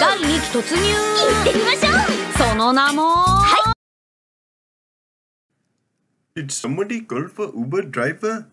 第2期突入行ってみましょうその名もはい Did somebody call for Uber driver?